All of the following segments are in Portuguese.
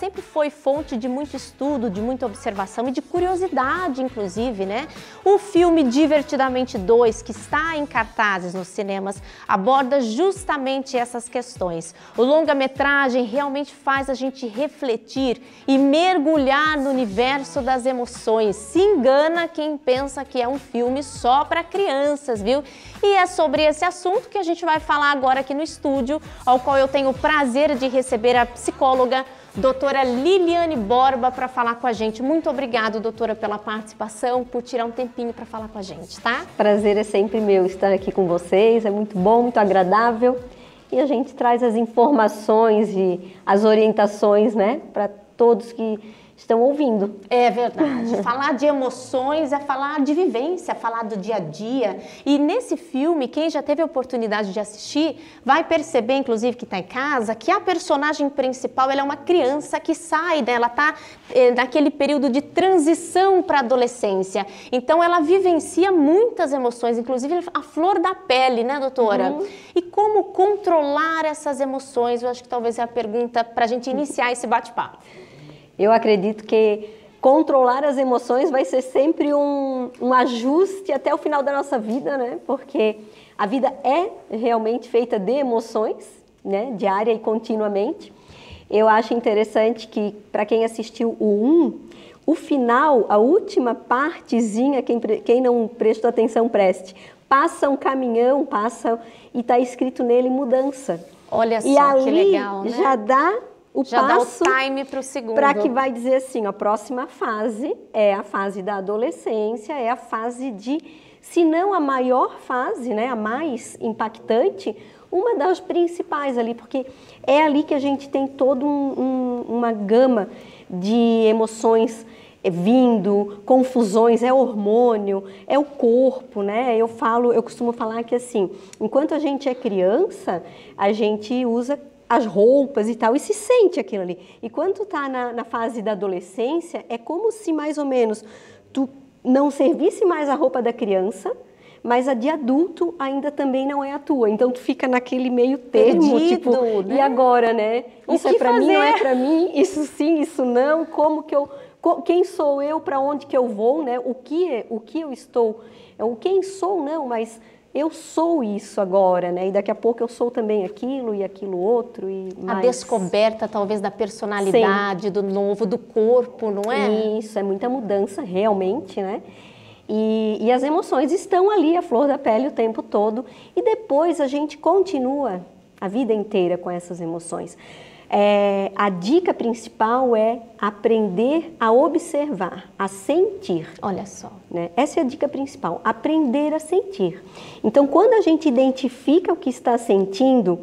sempre foi fonte de muito estudo, de muita observação e de curiosidade, inclusive, né? O filme Divertidamente 2, que está em cartazes nos cinemas, aborda justamente essas questões. O longa-metragem realmente faz a gente refletir e mergulhar no universo das emoções. Se engana quem pensa que é um filme só para crianças, viu? E é sobre esse assunto que a gente vai falar agora aqui no estúdio, ao qual eu tenho o prazer de receber a psicóloga doutora Liliane Borba para falar com a gente. Muito obrigada, doutora, pela participação, por tirar um tempinho para falar com a gente, tá? Prazer é sempre meu estar aqui com vocês, é muito bom, muito agradável. E a gente traz as informações e as orientações, né, para todos que estão ouvindo. É verdade. falar de emoções é falar de vivência, falar do dia a dia. E nesse filme, quem já teve a oportunidade de assistir vai perceber, inclusive que está em casa, que a personagem principal ela é uma criança que sai, né? ela está é, naquele período de transição para a adolescência. Então ela vivencia muitas emoções, inclusive a flor da pele, né, doutora? Uhum. E como controlar essas emoções? Eu acho que talvez é a pergunta para a gente iniciar esse bate-papo. Eu acredito que controlar as emoções vai ser sempre um, um ajuste até o final da nossa vida, né? Porque a vida é realmente feita de emoções, né? Diária e continuamente. Eu acho interessante que, para quem assistiu o 1, o final, a última partezinha, quem, quem não prestou atenção, preste. Passa um caminhão, passa e está escrito nele mudança. Olha só e ali que legal, né? já dá o Já passo dá o time para o segundo. Para que vai dizer assim, a próxima fase é a fase da adolescência, é a fase de, se não a maior fase, né, a mais impactante, uma das principais ali, porque é ali que a gente tem toda um, um, uma gama de emoções vindo, confusões, é hormônio, é o corpo, né? Eu falo, eu costumo falar que assim, enquanto a gente é criança, a gente usa as roupas e tal, e se sente aquilo ali. E quando tu tá na, na fase da adolescência, é como se mais ou menos tu não servisse mais a roupa da criança, mas a de adulto ainda também não é a tua. Então tu fica naquele meio termo, Perdido, tipo, né? e agora, né? Isso é para mim, não é para mim, isso sim, isso não, como que eu quem sou eu, para onde que eu vou, né? O que é, o que eu estou, é o quem sou não, mas eu sou isso agora, né? E daqui a pouco eu sou também aquilo e aquilo outro e A mais. descoberta, talvez, da personalidade, do novo, do corpo, não é? Isso, é muita mudança, realmente, né? E, e as emoções estão ali, a flor da pele, o tempo todo. E depois a gente continua a vida inteira com essas emoções. É, a dica principal é aprender a observar, a sentir. Olha só. Né? Essa é a dica principal, aprender a sentir. Então, quando a gente identifica o que está sentindo,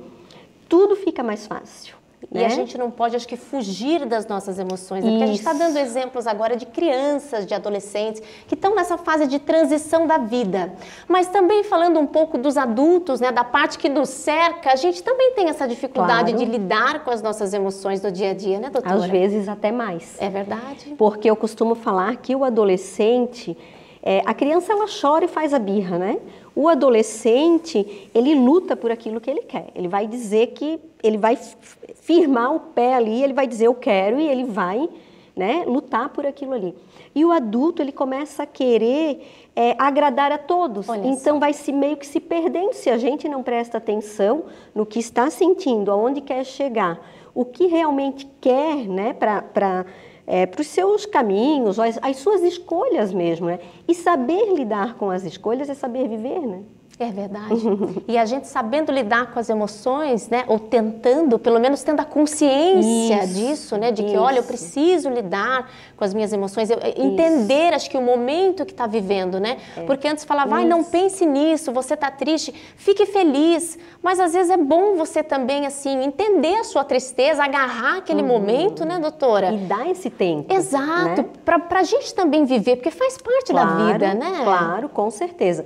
tudo fica mais fácil. E né? a gente não pode, acho que, fugir das nossas emoções. Né? Porque a gente está dando exemplos agora de crianças, de adolescentes, que estão nessa fase de transição da vida. Mas também falando um pouco dos adultos, né? da parte que nos cerca, a gente também tem essa dificuldade Claro. de lidar com as nossas emoções do dia a dia, né, doutora? Às vezes até mais. É verdade. Porque eu costumo falar que o adolescente, é, a criança ela chora e faz a birra, né? O adolescente, ele luta por aquilo que ele quer. Ele vai dizer que ele vai firmar o pé ali, ele vai dizer eu quero e ele vai, né, lutar por aquilo ali. E o adulto, ele começa a querer é, agradar a todos. Olha então vai se meio que se perdendo se a gente não presta atenção no que está sentindo, aonde quer chegar, o que realmente quer, né, para é, para os seus caminhos, as, as suas escolhas mesmo, né? E saber lidar com as escolhas é saber viver, né? É verdade. e a gente sabendo lidar com as emoções, né? Ou tentando, pelo menos tendo a consciência Isso, disso, né? De que, olha, eu isso. preciso lidar com as minhas emoções, eu- entender, acho que o momento que está vivendo, né? Porque antes falava, vai, não É. Isso. pense nisso, você está triste, fique feliz. Mas às vezes é bom você também, assim, entender a sua tristeza, agarrar aquele momento, né, doutora? Uhum. E dar esse tempo. Exato, né? para a gente também viver, porque faz parte da vida, né? Claro, com certeza.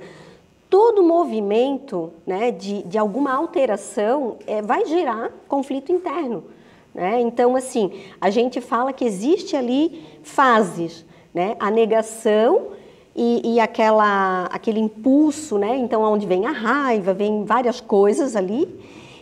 Todo movimento né, de, de alguma alteração é, vai gerar conflito interno. Né? Então, assim, a gente fala que existe ali fases, né? A negação e, e aquela, aquele impulso, né? Então, onde vem a raiva, vem várias coisas ali.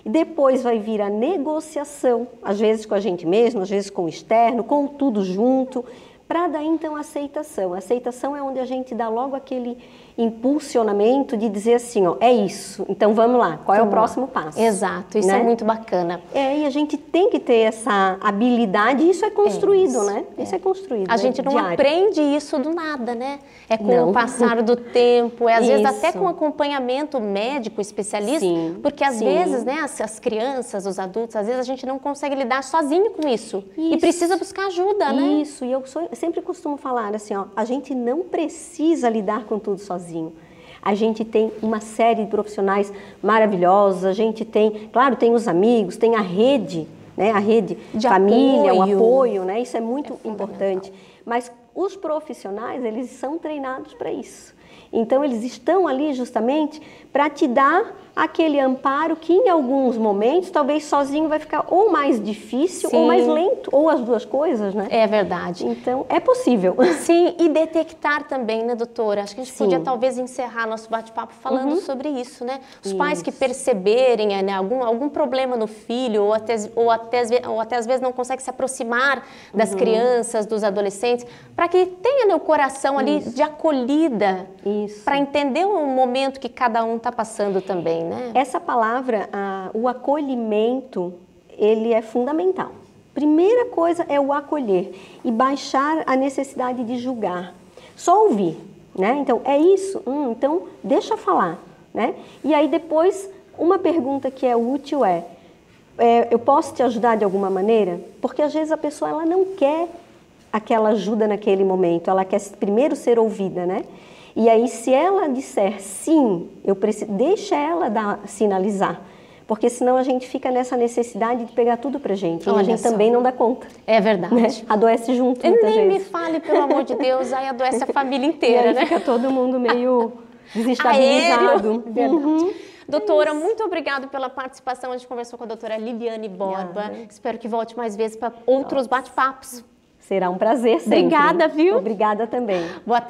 E depois vai vir a negociação, às vezes com a gente mesmo, às vezes com o externo, com tudo junto, para dar então aceitação. A aceitação é onde a gente dá logo aquele impulsionamento de dizer assim, ó, é isso. Então vamos lá, qual é o próximo passo? Exato, isso é né? é muito bacana. É, e a gente tem que ter essa habilidade, e isso é construído, é isso, né? É. Isso é construído. A né? gente não Diário. aprende isso do nada, né? É com não. o passar do tempo, é às isso. vezes até com acompanhamento médico especialista, sim, porque às sim. vezes, né, as, as, crianças, os adultos, às vezes a gente não consegue lidar sozinho com isso, isso. e precisa buscar ajuda, né? Isso, e eu sou, sempre costumo falar assim, ó, a gente não precisa lidar com tudo sozinho. A gente tem uma série de profissionais maravilhosos, a gente tem, claro, tem os amigos, tem a rede, né, a rede de família, apoio. o apoio, né, isso é muito é importante. Mas os profissionais, eles são treinados para isso. Então, eles estão ali justamente para te dar aquele amparo que, em alguns momentos, talvez sozinho vai ficar ou mais difícil Sim. ou mais lento, ou as duas coisas, né? É verdade. Então, é possível. Sim, e detectar também, né, doutora? Acho que a gente Sim. podia talvez encerrar nosso bate-papo falando uhum. sobre isso, né? Os isso. pais que perceberem né, algum, algum problema no filho, ou até, ou, até, ou até às vezes não conseguem se aproximar das uhum. crianças, dos adolescentes, para que tenha né, o coração ali isso. de acolhida, para entender o momento que cada um está passando também, né? Essa palavra, o acolhimento, ele é fundamental. Primeira coisa é o acolher e baixar a necessidade de julgar. Só ouvir, né? Então, é isso? Hum, então, deixa falar, né? E aí depois, uma pergunta que é útil é, é, eu posso te ajudar de alguma maneira? Porque às vezes a pessoa ela não quer aquela ajuda naquele momento, ela quer primeiro ser ouvida, né? E aí, se ela disser sim, eu preciso, deixa ela dar, sinalizar. Porque senão a gente fica nessa necessidade de pegar tudo pra gente. Olha e a gente só. também não dá conta. É verdade. Né? Adoece junto. Nem vezes. me fale, pelo amor de Deus, aí adoece a família inteira, e aí né? Fica todo mundo meio desestabilizado. Verdade. Uhum. Doutora, muito obrigada pela participação. A gente conversou com a doutora Liliane Borba. Espero que volte mais vezes para outros bate-papos. Será um prazer sempre. Obrigada, viu? Obrigada também. Boa